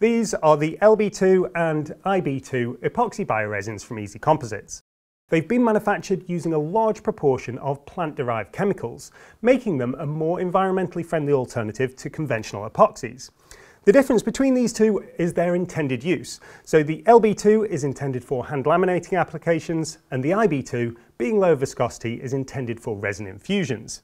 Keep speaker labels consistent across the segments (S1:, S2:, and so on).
S1: These are the LB2 and IB2 epoxy bioresins from Easy Composites. They've been manufactured using a large proportion of plant-derived chemicals, making them a more environmentally friendly alternative to conventional epoxies. The difference between these two is their intended use. So the LB2 is intended for hand laminating applications, and the IB2, being low viscosity, is intended for resin infusions.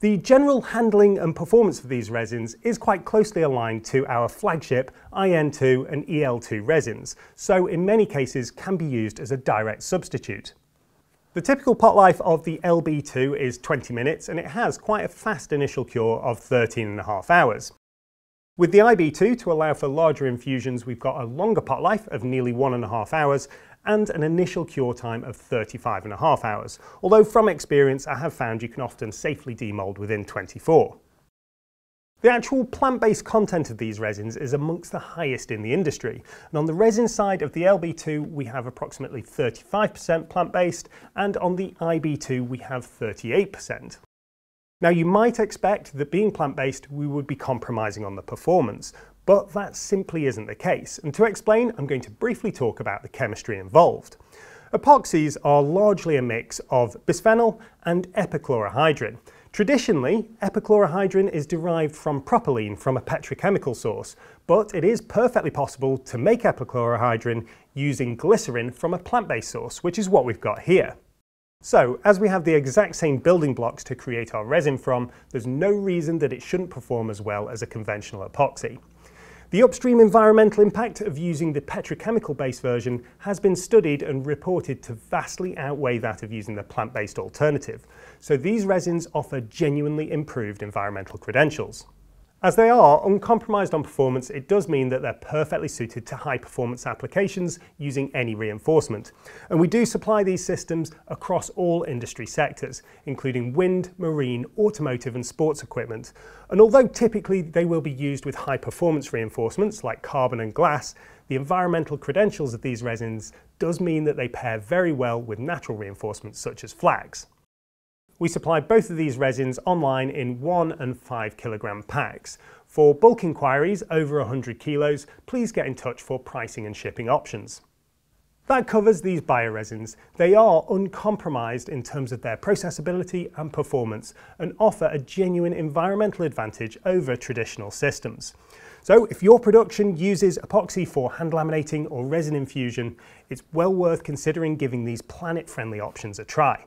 S1: The general handling and performance of these resins is quite closely aligned to our flagship IN2 and EL2 resins, so in many cases can be used as a direct substitute. The typical pot life of the LB2 is 20 minutes and it has quite a fast initial cure of 13 and a half hours. With the IB2, to allow for larger infusions, we've got a longer pot life of nearly one and a half hours and an initial cure time of 35 and a half hours, although from experience I have found you can often safely demold within 24. The actual plant-based content of these resins is amongst the highest in the industry, and on the resin side of the LB2 we have approximately 35% plant-based, and on the IB2 we have 38%. Now you might expect that being plant-based we would be compromising on the performance, but that simply isn't the case. And to explain, I'm going to briefly talk about the chemistry involved. Epoxies are largely a mix of bisphenol and epichlorohydrin. Traditionally, epichlorohydrin is derived from propylene from a petrochemical source, but it is perfectly possible to make epichlorohydrin using glycerin from a plant-based source, which is what we've got here. So, as we have the exact same building blocks to create our resin from, there's no reason that it shouldn't perform as well as a conventional epoxy. The upstream environmental impact of using the petrochemical-based version has been studied and reported to vastly outweigh that of using the plant-based alternative, so these resins offer genuinely improved environmental credentials. As they are uncompromised on performance, it does mean that they're perfectly suited to high performance applications using any reinforcement. And we do supply these systems across all industry sectors, including wind, marine, automotive and sports equipment. And although typically they will be used with high performance reinforcements like carbon and glass, the environmental credentials of these resins does mean that they pair very well with natural reinforcements such as flax. We supply both of these resins online in 1 and 5 kilogram packs. For bulk inquiries over 100 kilos, please get in touch for pricing and shipping options. That covers these bioresins. They are uncompromised in terms of their processability and performance and offer a genuine environmental advantage over traditional systems. So if your production uses epoxy for hand laminating or resin infusion, it's well worth considering giving these planet-friendly options a try.